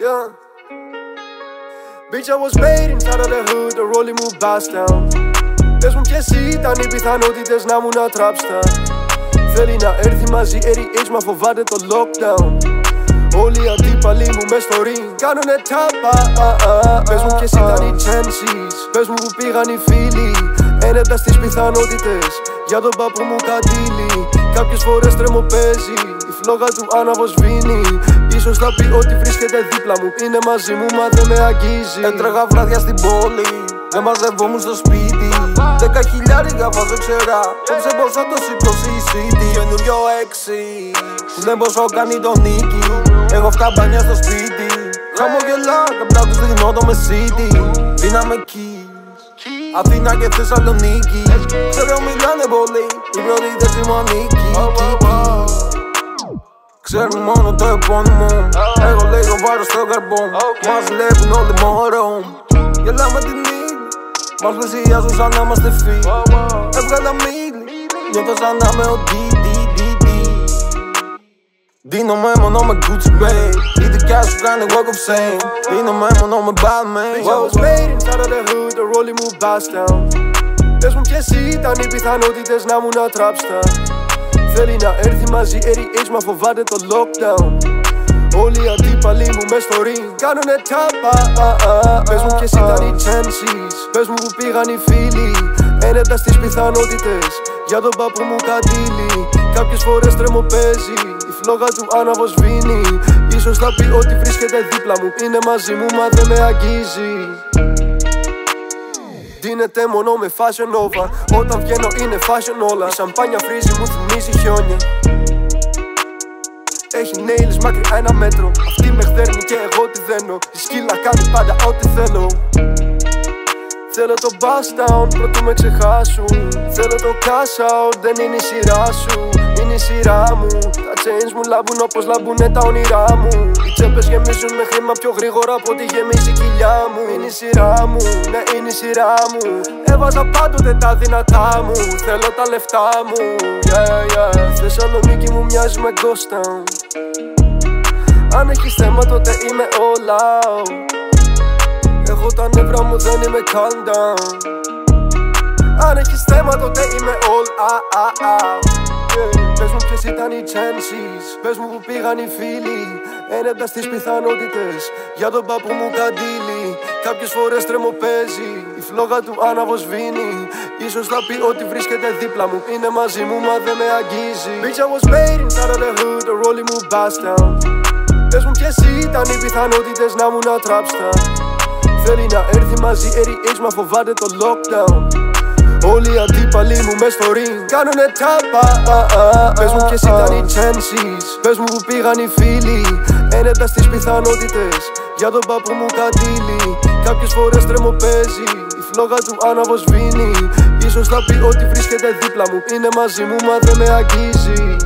Yeah. Bitch, I was made inside of the hood, the rolling μου down Πες μου ποιες ήταν οι πιθανότητες να μου να τραπστά Θέλει να έρθει μαζί ADH μα φοβάται το lockdown. Όλοι οι αντίπαλοι μου μες στο ring κάνουνε τάπα Πες μου ποιες ήταν οι chances Πες μου που πήγαν οι φίλοι. Ένετα στις πιθανότητες για τον παππού μου κατήλι Κάποιες φορές τρέμω παίζει Η φλόγα του άναβο σβήνει Ίσως θα πει ότι βρίσκεται δίπλα μου. Είναι μαζί μου μα δεν με αγγίζει. Έτρεγα βράδια στην πόλη. Δεν μαζευόμουν στο σπίτι. Δέκα χιλιάρικα βάζω ξερά Κόψε πως θα το σηκώσει η City. Καινούριο έξι. Που δεν πόσο κάνει τον νίκη. Έχω μπάνια στο σπίτι. Χαμογελά, καπνά τους δίνω το μεσίτι. Δίναμε εκεί Αθήνα και Θεσσαλονίκη. Ξέρω μιλάνε πολύ Η πρώτη θέση μου ανήκει Ξέρουν μόνο το επώνυμο Εγώ λέγω βάρος στο καρπό Μας βλέπουν όλοι μωρό Γελάμε την ύλη. Μας πλησιάζουν σαν να είμαστε φίλοι. Έβγαλα μίλη Νιώθω σαν να είμαι ο DDDD Δίνομαι μόνο με Gucci Bay Η δικιά σου κάνει walk of shame. Δίνομαι μόνο με Batman. I was made inside of the hood, the rolling μου down. Πες μου ποιες ήταν οι πιθανότητες να μου να τράψτα Θέλει να έρθει μαζί ADH μα φοβάται το lockdown. Όλοι οι αντίπαλοι μου μες στο ring κάνουνε τάπα Πες μου ποιες ήταν οι chances Πες μου που πήγαν οι φίλοι. Ένετα στις πιθανότητες για τον παππού μου κατήλι Κάποιες φορές τρέμω παίζει Η φλόγα του άναβο σβήνει Ίσως θα πει ότι βρίσκεται δίπλα μου Είναι μαζί μου μα δεν με αγγίζει Δίνεται μόνο με fashion over. Όταν βγαίνω είναι fashion όλα. Η σαμπάνια φρίζει μου θυμίζει χιόνια. Έχει nails μακριά ένα μέτρο. Αυτή με χδέρνει και εγώ τη δένω. Η σκύλα κάνει πάντα ό,τι θέλω. Θέλω το bust down πρωτού με ξεχάσουν. Θέλω το cash out δεν είναι η σειρά σου. Είναι η σειρά μου. Τα chains μου λάμπουν όπως λαμπούνε τα όνειρά μου Οι τσέπες γεμίζουν με χρήμα πιο γρήγορα από ό,τι γεμίζει η κοιλιά μου. Είναι η σειρά μου, ναι είναι η σειρά μου. Έβαζα πάντοτε τα δυνατά μου Θέλω τα λεφτά μου, yeah yeah. Θεσσαλονίκη μου μοιάζει με ghost town. Αν έχεις θέμα τότε είμαι all out. Έχω τα νεύρα μου δεν είμαι calm down. Αν έχεις θέμα τότε είμαι all out Πες μου ποιες ήταν οι chances. Πες μου που πήγαν οι φίλοι. Ένεπτα στις πιθανότητες. Για τον παππού μου καντήλι Κάποιες φορές τρέμω παίζει Η φλόγα του άναβο σβήνει Ίσως θα πει ότι βρίσκεται δίπλα μου. Είναι μαζί μου μα δεν με αγγίζει. Bitch I was made inside of the hood. The rolling μου down. Πες μου ποιες ήταν οι πιθανότητες να μου να τράψτα Θέλει να έρθει μαζί ADH μα φοβάται το lockdown Όλοι οι αντίπαλοι μου μες στο ring. Κάνουνε τάπα Πες μου ποιες ήταν οι chances. Πες μου που πήγαν οι φίλοι. Ένετα στις πιθανότητες. Για τον παππού μου κατήλι Κάποιες φορές τρέμω παίζει. Η φλόγα του άναβο σβήνει Ίσως θα πει ότι βρίσκεται δίπλα μου. Είναι μαζί μου μα δεν με αγγίζει